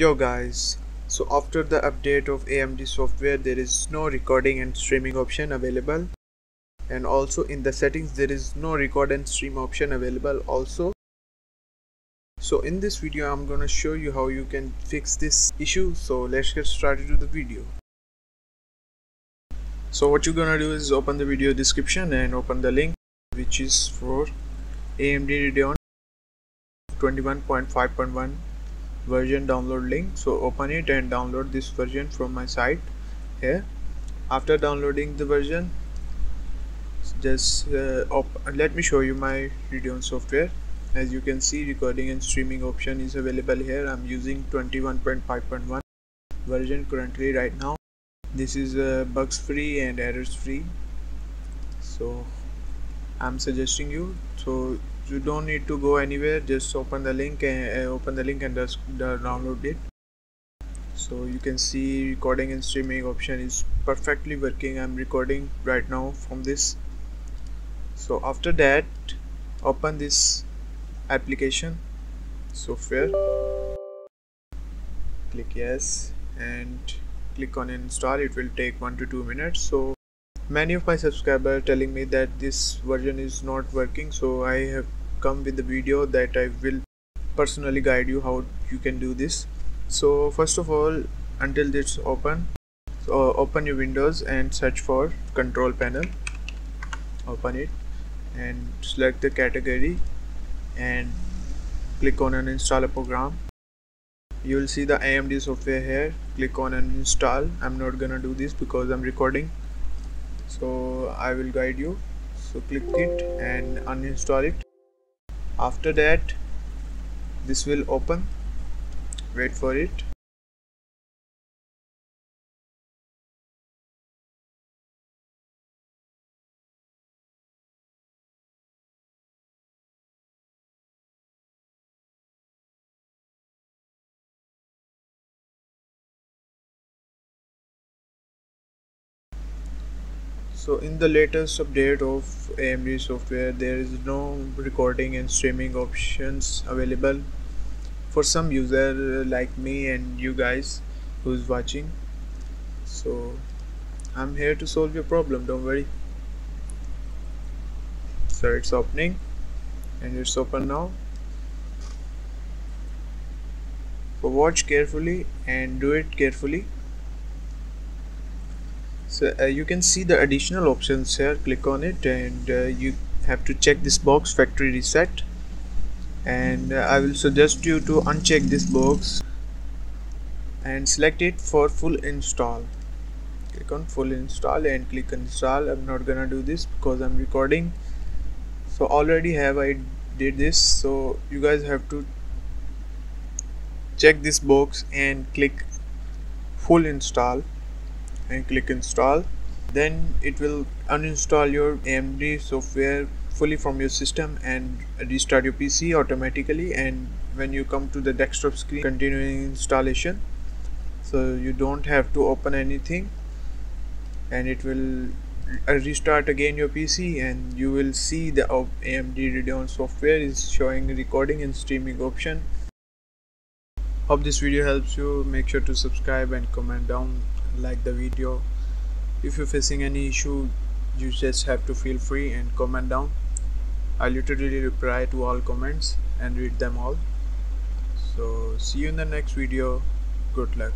Yo guys, so after the update of AMD software there is no recording and streaming option available and also in the settings there is no record and stream option available also. So in this video I'm gonna show you how you can fix this issue so let's get started to the video. So what you're gonna do is open the video description and open the link which is for AMD Radeon 21.5.1 version download link. So open it and download this version from my site here. After downloading the version just uh, let me show you my Radeon software. As you can see recording and streaming option is available here. I'm using 21.5.1 version currently right now. This is uh, bugs free and errors free. So I'm suggesting you so you don't need to go anywhere just open the link and uh, open the link and just download it. So you can see recording and streaming option is perfectly working. I'm recording right now from this. So after that open this application. Software. Click yes and click on install. It will take one to two minutes. So many of my subscribers telling me that this version is not working. So I have come with the video that I will personally guide you how you can do this. So first of all until this open so open your windows and search for control panel. Open it and select the category and click on uninstall a program. You will see the AMD software here. Click on uninstall I'm not gonna do this because I'm recording. So I will guide you. So click it and uninstall it after that this will open. Wait for it so in the latest update of AMD software there is no recording and streaming options available for some user uh, like me and you guys who's watching. So I'm here to solve your problem don't worry. So it's opening and it's open now. So watch carefully and do it carefully so uh, you can see the additional options here. Click on it and uh, you have to check this box factory reset. And uh, I will suggest you to uncheck this box and select it for full install. Click on full install and click install. I'm not gonna do this because I'm recording. So already have I did this. So you guys have to check this box and click full install and click install. Then it will uninstall your AMD software fully from your system and restart your PC automatically. And when you come to the desktop screen continuing installation. So you don't have to open anything. And it will uh, restart again your PC and you will see the AMD Radeon software is showing recording and streaming option. Hope this video helps you. Make sure to subscribe and comment down like the video. If you're facing any issue you just have to feel free and comment down. I literally reply to all comments and read them all. So see you in the next video. Good luck